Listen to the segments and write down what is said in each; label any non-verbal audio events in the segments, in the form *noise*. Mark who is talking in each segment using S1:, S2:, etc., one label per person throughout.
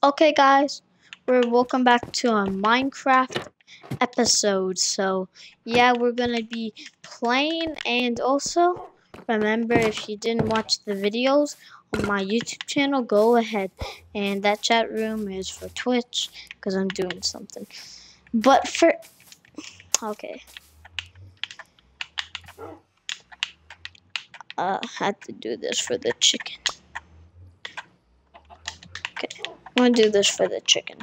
S1: Okay, guys, we're welcome back to a Minecraft episode. So, yeah, we're gonna be playing, and also remember if you didn't watch the videos on my YouTube channel, go ahead. And that chat room is for Twitch because I'm doing something. But for okay, uh, had to do this for the chicken. Okay, I'm gonna do this for the chicken.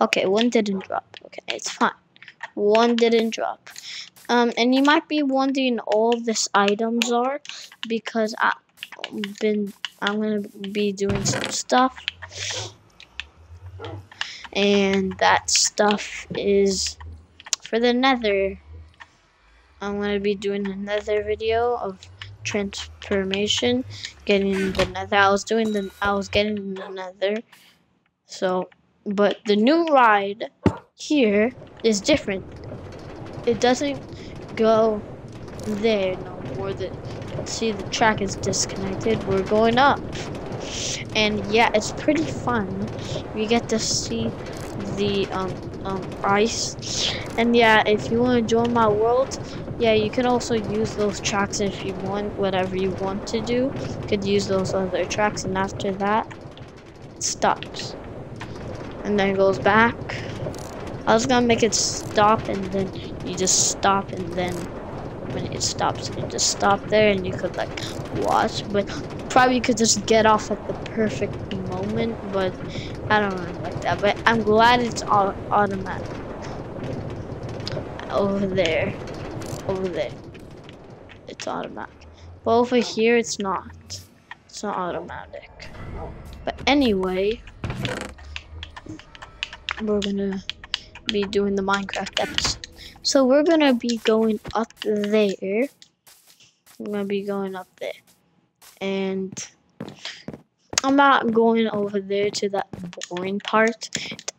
S1: Okay, one didn't drop. Okay, it's fine. One didn't drop. Um, and you might be wondering all these items are because I've been I'm gonna be doing some stuff, and that stuff is for the Nether. I'm gonna be doing another video of transformation, getting the Nether. I was doing the I was getting the Nether, so but the new ride here is different. It doesn't go there no more. The see the track is disconnected. We're going up, and yeah, it's pretty fun. We get to see the um um ice, and yeah, if you want to join my world, yeah, you can also use those tracks if you want. Whatever you want to do, you could use those other tracks, and after that, it stops and then goes back. I was gonna make it stop and then you just stop and then when it stops you just stop there and you could like watch but probably you could just get off at the perfect moment but I don't really like that but I'm glad it's all automatic over there over there it's automatic but over here it's not it's not automatic but anyway we're gonna be doing the Minecraft episode. So we're gonna be going up there. We're gonna be going up there. And I'm not going over there to that boring part.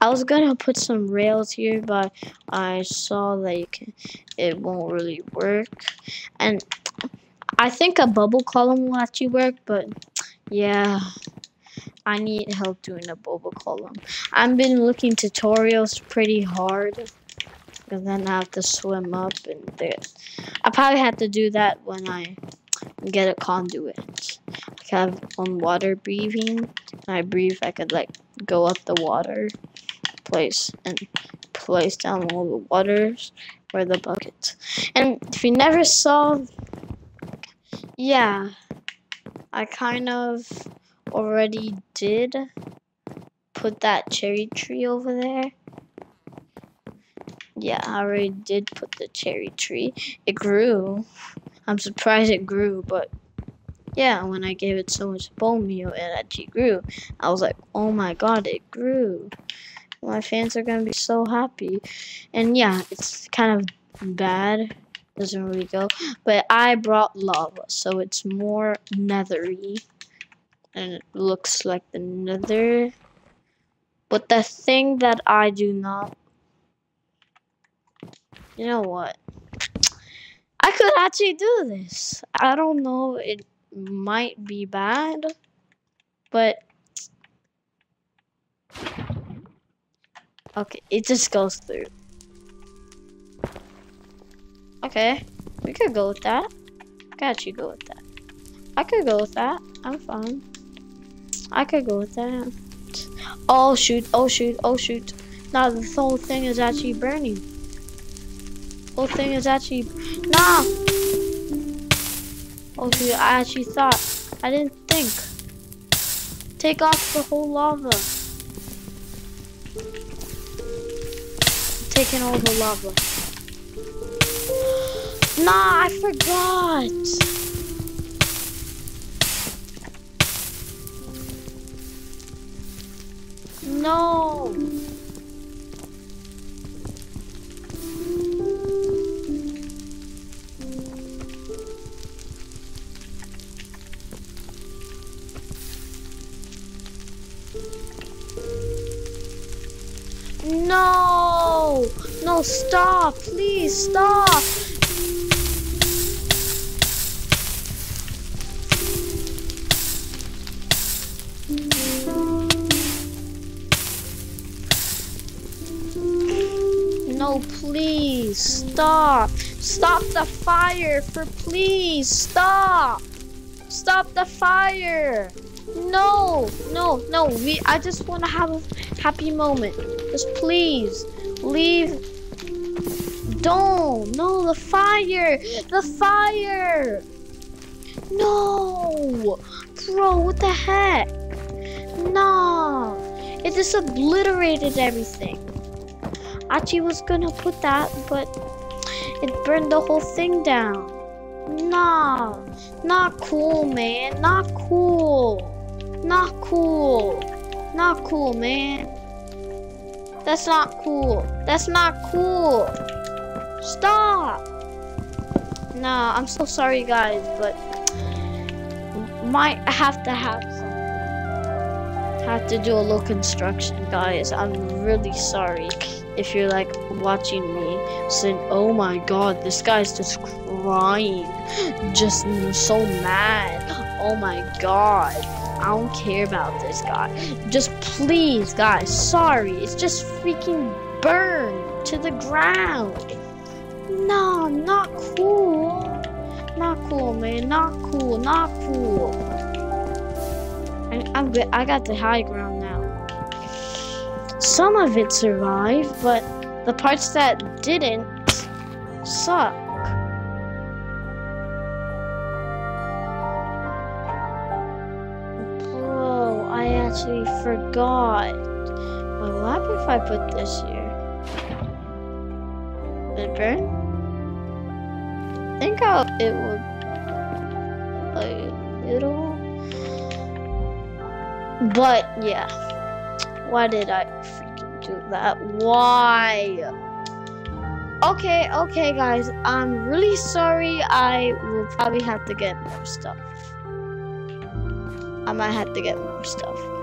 S1: I was gonna put some rails here, but I saw like it won't really work. And I think a bubble column will actually work, but yeah, I need help doing a bubble column. I've been looking tutorials pretty hard. And then I have to swim up and there. I probably have to do that when I get a conduit. I have on water breathing. I breathe, I could like go up the water place and place down all the waters where the buckets. And if you never saw, yeah, I kind of already did put that cherry tree over there. Yeah, I already did put the cherry tree. It grew. I'm surprised it grew, but yeah, when I gave it so much bone meal, it actually grew. I was like, oh my god, it grew. My fans are gonna be so happy. And yeah, it's kind of bad. Doesn't really go. But I brought lava, so it's more nethery and it looks like the nether. But the thing that I do not... You know what? I could actually do this. I don't know, it might be bad, but... Okay, it just goes through. Okay, we could go with that. I could actually go with that. I could go with that. I'm fine. I could go with that. Oh shoot, oh shoot, oh shoot. Now the whole thing is actually burning. Whole thing is actually Nah Oh shoot, I actually thought. I didn't think. Take off the whole lava. taking all the lava. *gasps* Nah, I forgot. No! Stop. Please, stop. No, please, stop. Stop the fire for please, stop. Stop the fire. No, no, no. We I just want to have a happy moment. Just please leave don't. No, the fire. The fire. No. Bro, what the heck? No. It just obliterated everything. Achi was gonna put that, but it burned the whole thing down. Nah, not cool, man. Not cool. Not cool. Not cool, man. That's not cool. That's not cool. Stop. Nah, I'm so sorry, guys, but might have to have something. Have to do a little construction, guys. I'm really sorry if you're like watching me saying, oh my god, this guy's just crying, just so mad. Oh my god, I don't care about this guy. Just please, guys, sorry, it's just freaking burned to the ground. No, not cool. Not cool, man. Not cool. Not cool. I, I'm good. I got the high ground now. Some of it survived, but the parts that didn't suck. Wait, what happened if I put this here? Did it burn? I think I'll, it would a little. But yeah, why did I freaking do that? Why? Okay, okay, guys. I'm really sorry. I will probably have to get more stuff. I might have to get more stuff.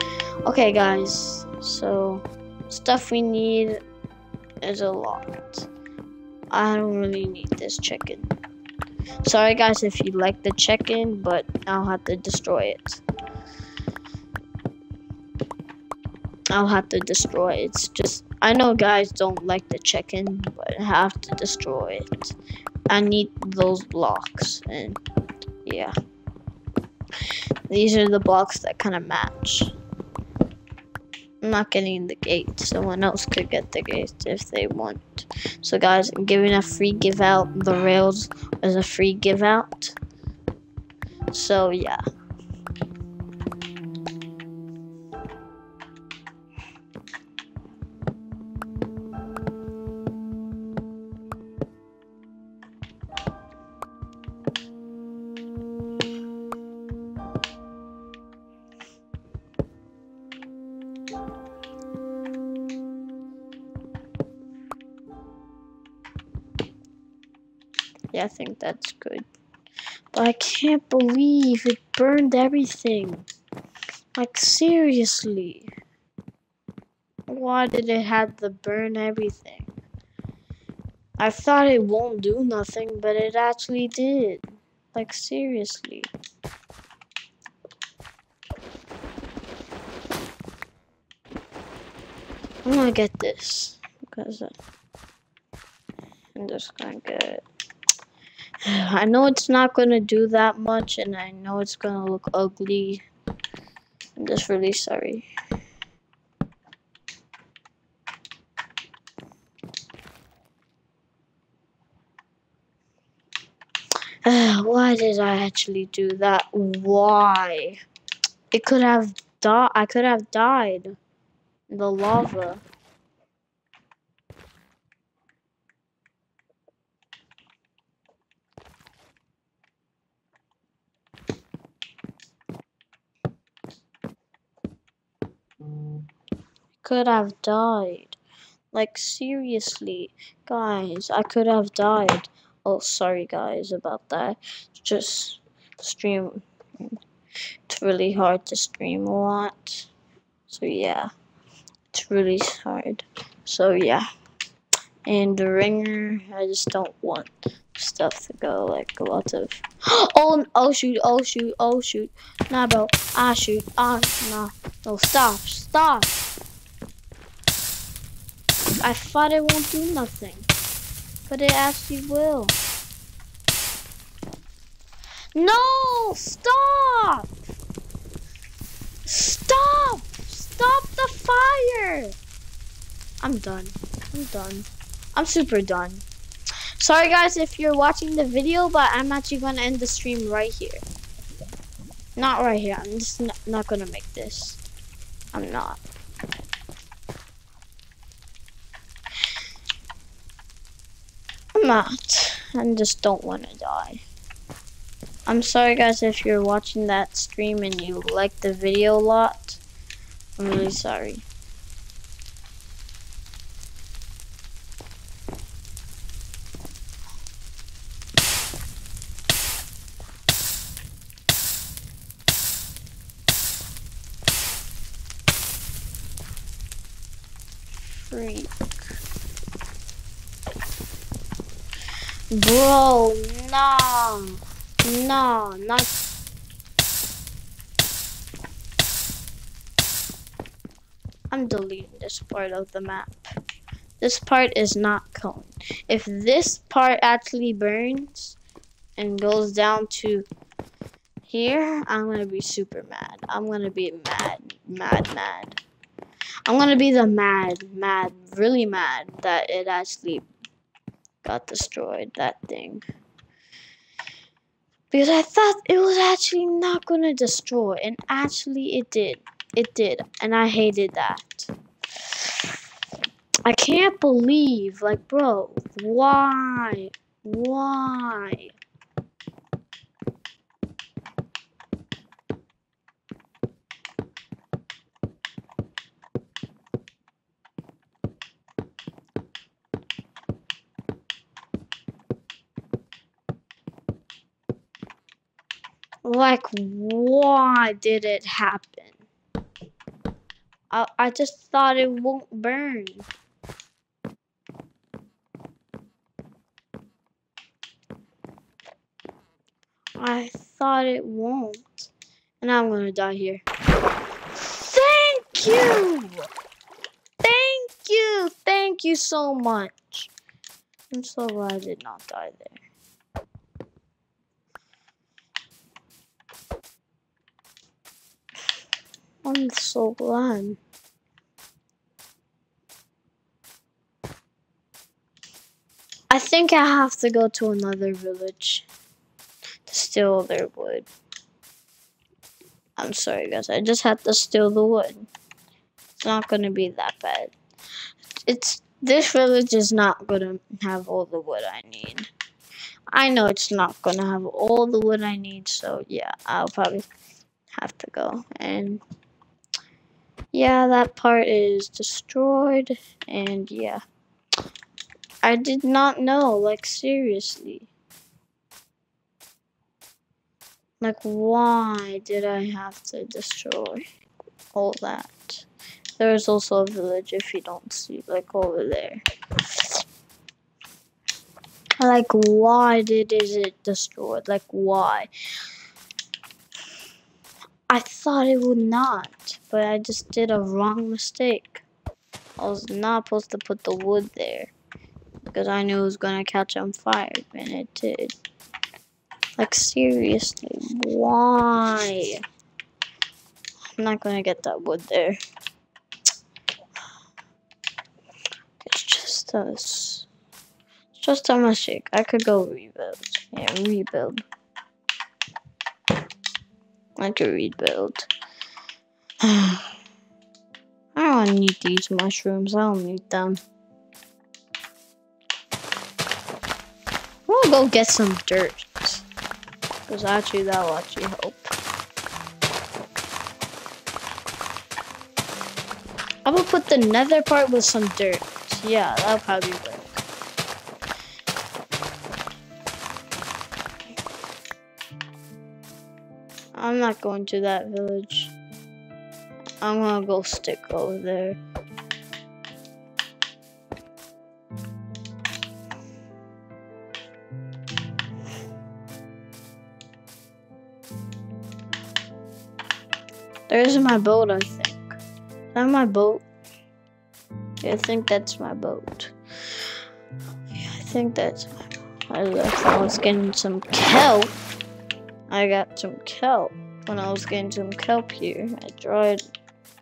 S1: Okay, guys. So, stuff we need is a lot. I don't really need this chicken. Sorry, guys, if you like the chicken, but I'll have to destroy it. I'll have to destroy it. It's just I know guys don't like the chicken, but I have to destroy it. I need those blocks and yeah. These are the blocks that kind of match. I'm not getting the gate. Someone else could get the gate if they want. So guys, I'm giving a free give out. The rails is a free give out. So yeah. I think that's good. But I can't believe it burned everything. Like, seriously. Why did it have to burn everything? I thought it won't do nothing, but it actually did. Like, seriously. I'm gonna get this because I'm just gonna get. *sighs* I know it's not gonna do that much, and I know it's gonna look ugly. I'm just really sorry. *sighs* Why did I actually do that? Why? It could have died. I could have died. in The lava. Could have died. Like, seriously, guys, I could have died. Oh, sorry, guys, about that. Just stream. It's really hard to stream a lot. So, yeah. It's really hard. So, yeah. And the ringer, I just don't want stuff to go like a lot of *gasps* oh oh shoot oh shoot oh shoot nah bro ah shoot ah nah no stop stop I thought it won't do nothing. But it actually will. No! Stop! Stop! Stop the fire! I'm done. I'm done. I'm super done. Sorry guys if you're watching the video, but I'm actually gonna end the stream right here. Not right here. I'm just not, not gonna make this. I'm not. Not. I just don't want to die. I'm sorry guys if you're watching that stream and you like the video a lot. I'm really sorry. Bro, no. No, not. I'm deleting this part of the map. This part is not cone. If this part actually burns and goes down to here, I'm gonna be super mad. I'm gonna be mad, mad, mad. I'm gonna be the mad, mad, really mad that it actually got destroyed, that thing. Because I thought it was actually not gonna destroy, and actually it did. It did, and I hated that. I can't believe, like, bro, why? Why? Like, why did it happen? I, I just thought it won't burn. I thought it won't. And I'm gonna die here. Thank you! Thank you! Thank you so much. I'm so glad I did not die there. I'm so glad. I think I have to go to another village to steal their wood. I'm sorry guys, I just had to steal the wood. It's not gonna be that bad. It's this village is not gonna have all the wood I need. I know it's not gonna have all the wood I need, so yeah, I'll probably have to go and yeah, that part is destroyed, and yeah. I did not know, like, seriously. Like, why did I have to destroy all that? There's also a village if you don't see, like, over there. Like, why did is it destroyed? Like, why? I thought it would not, but I just did a wrong mistake. I was not supposed to put the wood there because I knew it was gonna catch on fire, and it did. Like seriously, why? I'm not gonna get that wood there. It's just us. It's just a mistake. I could go rebuild. Yeah, rebuild. I could rebuild. *sighs* I don't need these mushrooms. I don't need them. We'll go get some dirt. Because actually that will actually help. I will put the nether part with some dirt. Yeah, that'll probably work. I'm not going to that village. I'm gonna go stick over there. There's my boat, I think. Is that my boat? Yeah, I think that's my boat I think that's. I thought I was getting some kelp. I got some kelp. When I was getting some kelp here, I dried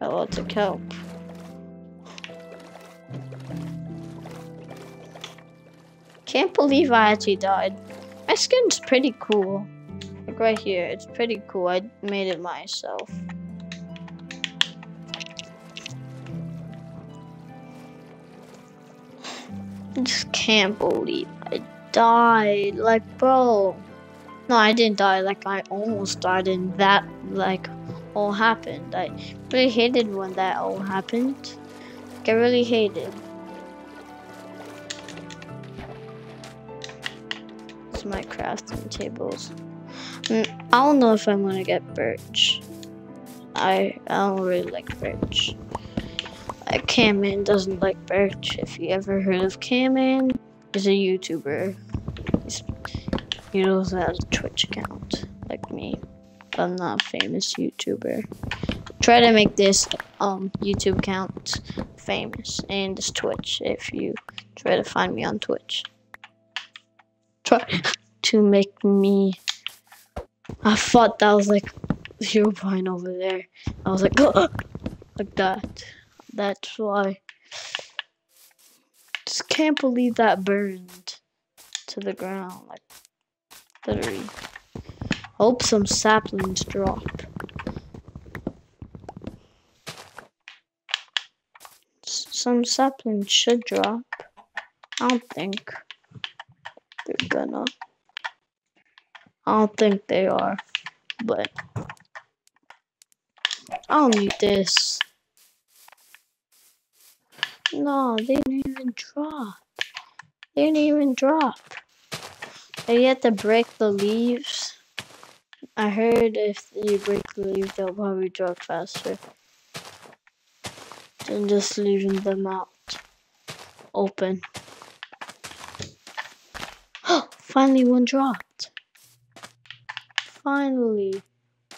S1: a lot of kelp. Can't believe I actually died. My skin's pretty cool. Like right here, it's pretty cool. I made it myself. I just can't believe I died. Like, bro. No, I didn't die. Like, I almost died, and that, like, all happened. I really hated when that all happened. Like, I really hated. It's my crafting tables. Mm, I don't know if I'm gonna get birch. I I don't really like birch. Like doesn't like birch. If you ever heard of Camman, he's a YouTuber. He's, has a Twitch account, like me. I'm not a famous YouTuber. Try to make this um YouTube account famous and this Twitch if you try to find me on Twitch. Try *laughs* to make me I thought that was like zero point over there. I was like, like that. That's why. Just can't believe that burned to the ground. Like, literally. Hope some saplings drop. S some saplings should drop. I don't think they're gonna. I don't think they are, but I don't need this. No, they didn't even drop. They didn't even drop. And you have to break the leaves. I heard if you break the leaves, they'll probably drop faster than just leaving them out open. *gasps* Finally, one dropped. Finally,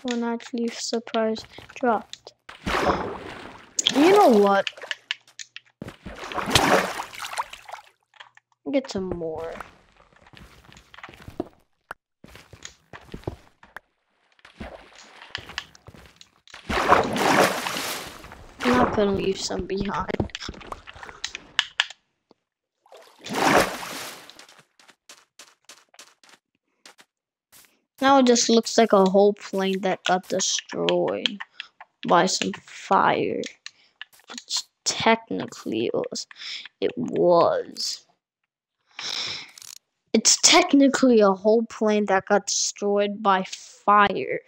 S1: one actually surprise dropped. You know what? Get some more. Gonna leave some behind. Now it just looks like a whole plane that got destroyed by some fire. Which technically it was. It was. It's technically a whole plane that got destroyed by fire.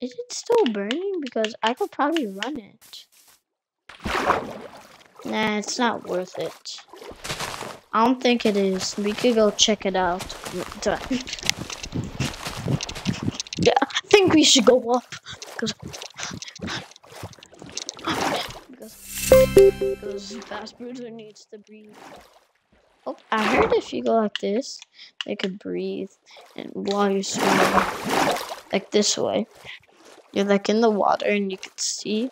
S1: Is it still burning? Because I could probably run it. Nah, it's not worth it. I don't think it is. We could go check it out. Yeah, I think we should go up. Because, because, Bassbruiser needs to breathe. Oh, I heard if you go like this, they could breathe and while you're swimming, like this way. You're like in the water and you can see.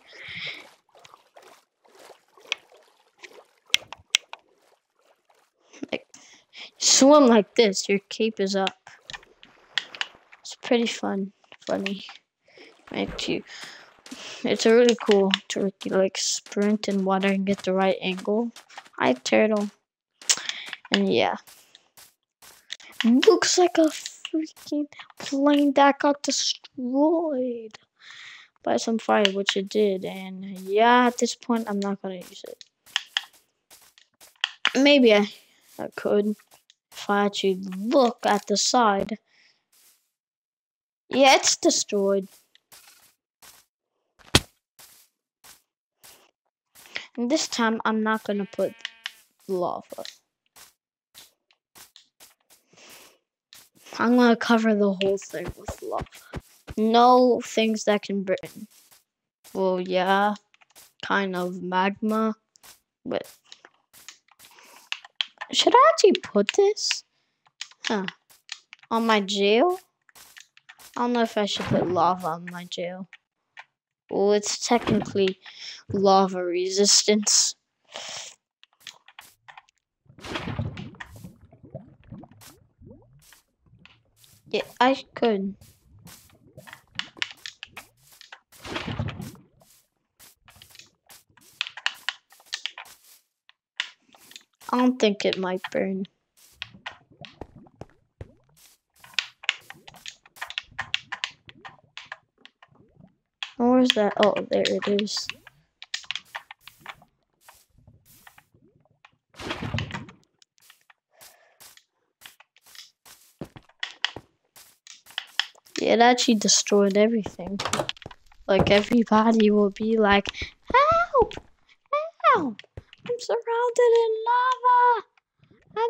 S1: Swim like this, your cape is up. It's pretty fun, funny. Makes you, it's a really cool to like sprint in water and get the right angle. Hi, turtle. And yeah. Looks like a freaking plane that got destroyed by some fire, which it did. And yeah, at this point, I'm not to use it. Maybe I, I could if I actually look at the side. Yeah, it's destroyed. And this time, I'm not going to put lava. I'm gonna cover the whole thing with lava. No things that can burn. Well, yeah, kind of magma, but should I actually put this? Huh. On my jail? I don't know if I should put lava on my jail. Well, it's technically lava resistance. Yeah, I could. I don't think it might burn. Oh, where's that? Oh, there it is. It actually destroyed everything. Like everybody will be like, help! Help! I'm surrounded in lava!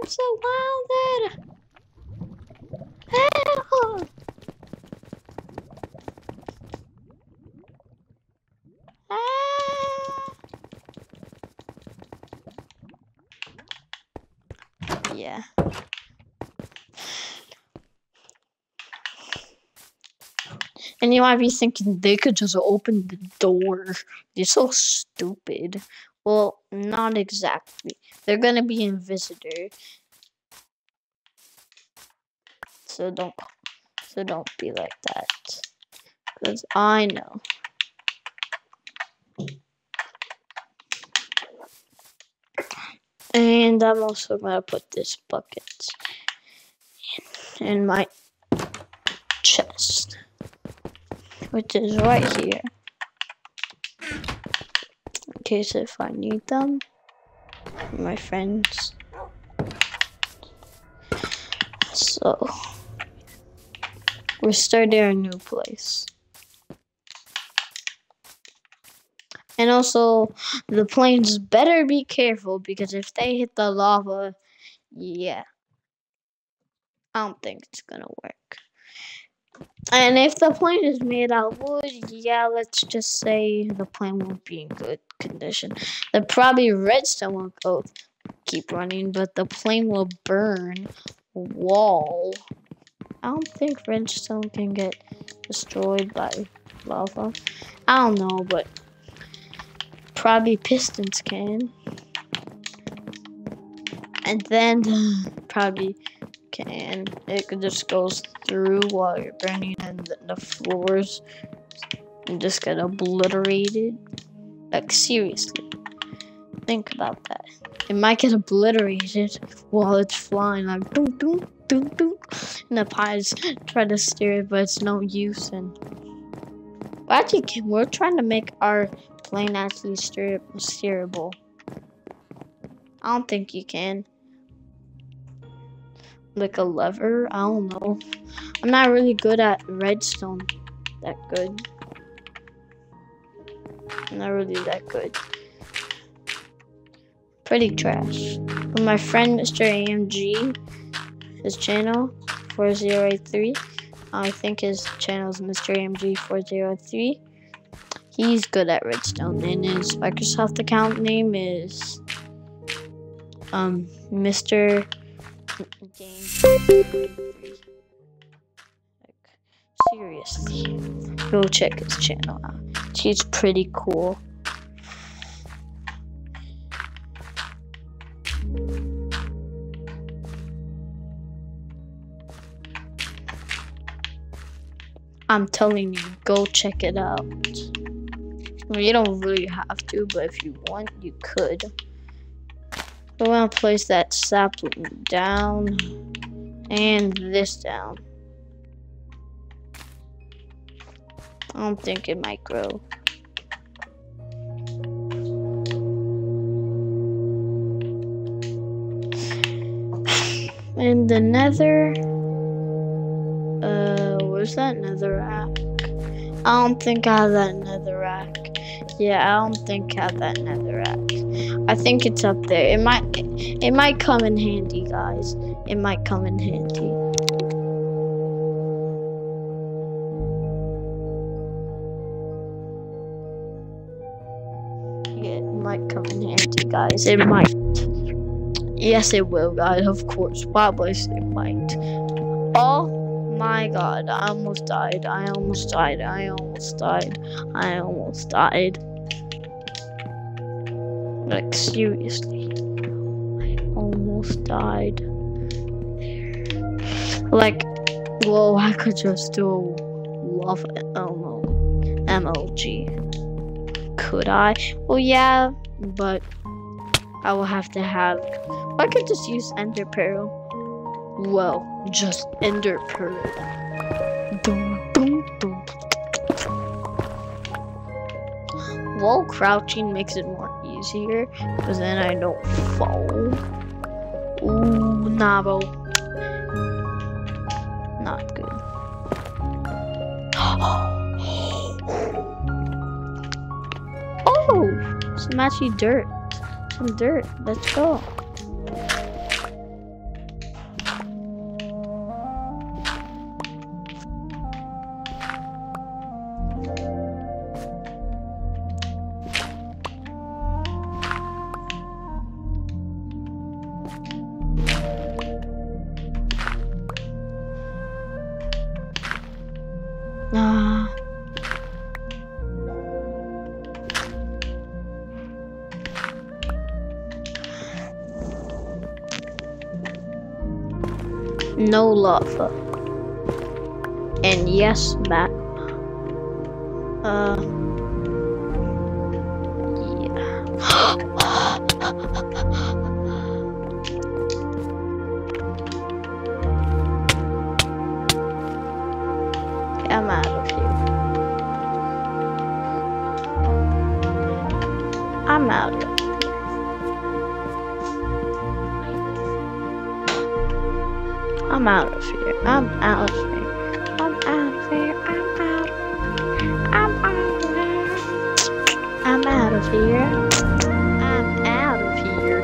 S1: I'm surrounded! Help! Ah! Yeah. And you might be thinking they could just open the door. They're so stupid. Well, not exactly. They're gonna be in visitor. So don't so don't be like that. Cause I know. And I'm also gonna put this bucket in my chest, which is right here, in case if I need them, my friends. So, we're starting a new place. And also, the planes better be careful because if they hit the lava, yeah. I don't think it's gonna work. And if the plane is made out of wood, yeah, let's just say the plane won't be in good condition. The probably redstone will go keep running, but the plane will burn wall. I don't think redstone can get destroyed by lava. I don't know, but probably pistons can. And then *sighs* probably can. It just goes through while you're burning and the floors and just get obliterated. Like seriously. Think about that. It might get obliterated while it's flying like boom boom boom boom and the pies try to steer it but it's no use and actually we're trying to make our plane actually steer steerable. I don't think you can. Like a lever? I don't know. I'm not really good at redstone. That good. I'm not really that good. Pretty trash. But my friend Mr. AMG, his channel, 4083. I think his channel is Mr. AMG 403. He's good at redstone, and his Microsoft account name is um Mr. Seriously, go check his channel out. He's pretty cool. I'm telling you, go check it out. You don't really have to, but if you want, you could. We want to place that sapling down and this down. I don't think it might grow. And the nether, uh, where's that nether rack? I don't think I have that nether rack. Yeah, I don't think I have that nether rack. I think it's up there. It might it might come in handy, guys. It might come in handy. It might come in handy, guys. It might. Yes, it will, guys. Of course. Probably it might. Oh my god, I almost died. I almost died. I almost died. I almost died. Like, seriously. I almost died. Like, whoa, I could just do love MO, MLG. Could I? Well, yeah, but I will have to have. I could just use Ender Pearl. Well, just Ender Pearl. Dum, dum, dum. Crouching makes it more easier, because then I don't fall. Ooh, Nabo. Not good. *gasps* oh, some actually dirt. Some dirt. Let's go. Yes, Matt. Uh. Yeah. I'm out of here. I'm out of here. I'm out of here. I'm out of here. Here. I'm out of here.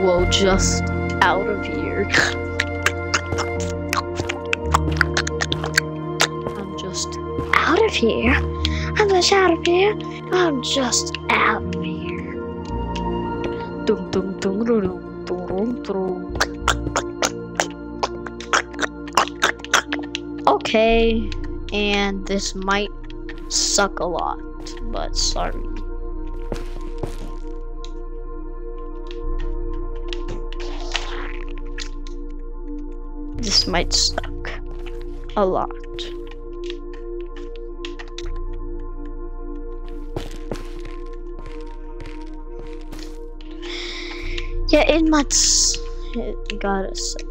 S1: Whoa, just out of here. I'm just out of here. I'm just out of here. I'm just out of here. Dum dum dum dum dum dum. Okay, and this might suck a lot, but sorry. Might suck a lot. Yeah, it might. It gotta suck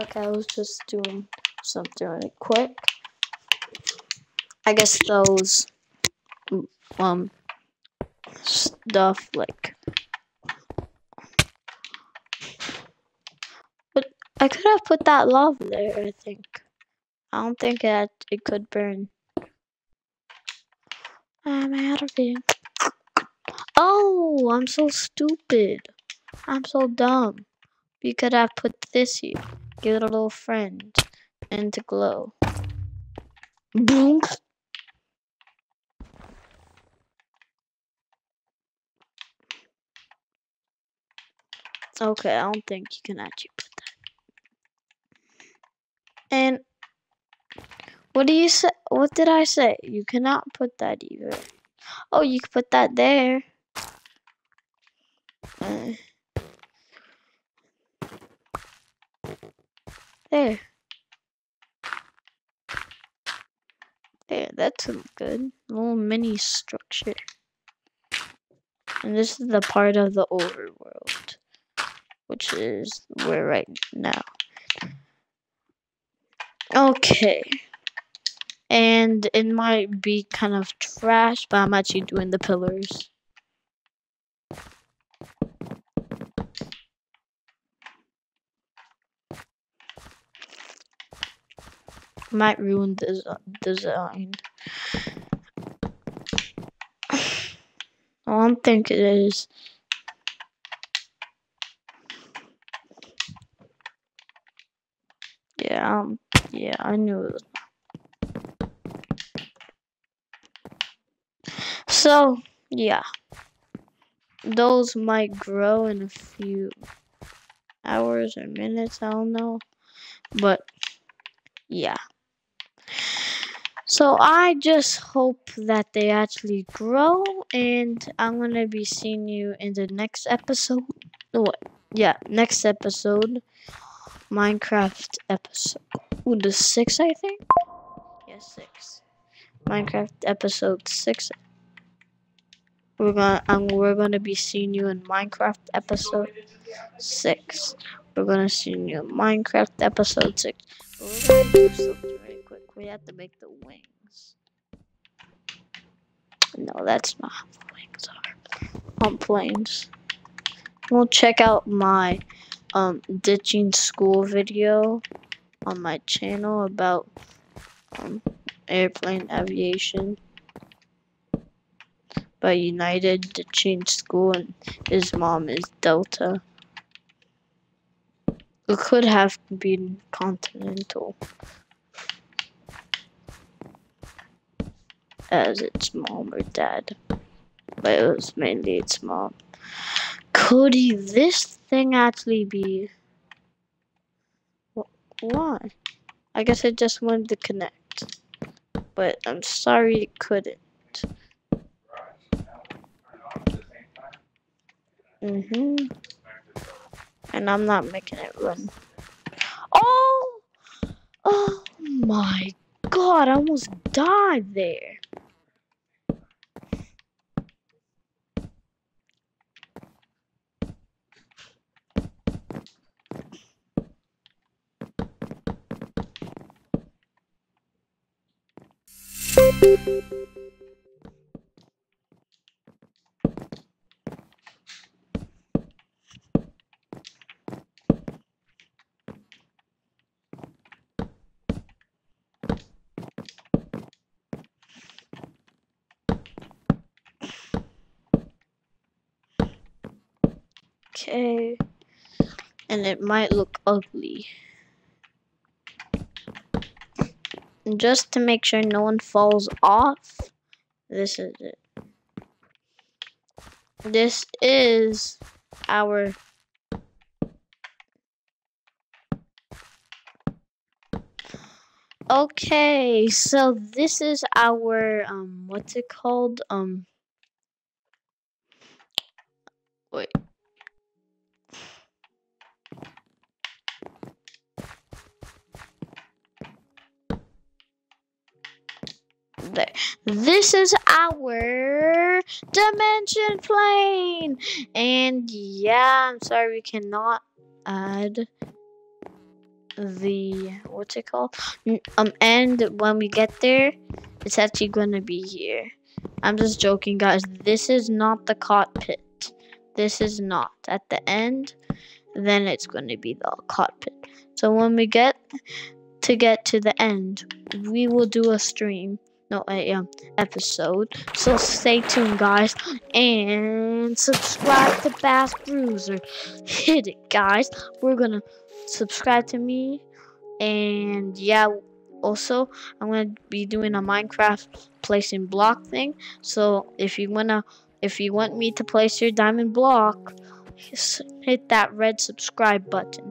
S1: Okay, I was just doing something really quick. I guess those um stuff like but I could have put that lava there, I think. I don't think that it could burn. I'm out of here. Oh, I'm so stupid. I'm so dumb. We could have put this here. Give it a little friend. And to glow. Boom. Okay, I don't think you can actually put that. And what do you say? What did I say? You cannot put that either. Oh, you can put that there. Uh, there. There, that's a good. little mini structure. And this is the part of the overworld, which is where right now. Okay. And it might be kind of trash, but I'm actually doing the pillars. Might ruin the desi- design. I don't think it is. Yeah, um, yeah, I knew it. So, yeah. Those might grow in a few hours or minutes, I don't know. But, yeah. So, I just hope that they actually grow, and I'm gonna be seeing you in the next episode. What? Yeah, next episode. Minecraft episode. Ooh, the six, I think. Yeah, six. Minecraft episode six. We're gonna um, we're gonna be seeing you in Minecraft episode six. We're gonna see you in Minecraft episode six. We have to make the wings. No, that's not how the wings are on planes. We'll check out my um, ditching school video on my channel about um, airplane aviation by United ditching school and his mom is Delta. It could have been Continental as its mom or dad, but it was mainly its mom. Could this thing actually be? Why? I guess I just wanted to connect. But I'm sorry it couldn't. Mm-hmm. And I'm not making it run. Oh! Oh my god, I almost died there. And it might look ugly. And just to make sure no one falls off, this is it. This is our Okay, so this is our um what's it called? Um wait. This is our dimension plane. And yeah, I'm sorry we cannot add the what's it called? Um and when we get there, it's actually gonna be here. I'm just joking guys. This is not the cockpit. This is not. At the end, then it's gonna be the cockpit. So when we get to get to the end, we will do a stream no a um episode. So stay tuned, guys, and subscribe to Bass Bruiser. Hit it, guys. We're gonna subscribe to me, and yeah. Also, I'm gonna be doing a Minecraft placing block thing. So if you wanna, if you want me to place your diamond block, hit that red subscribe button.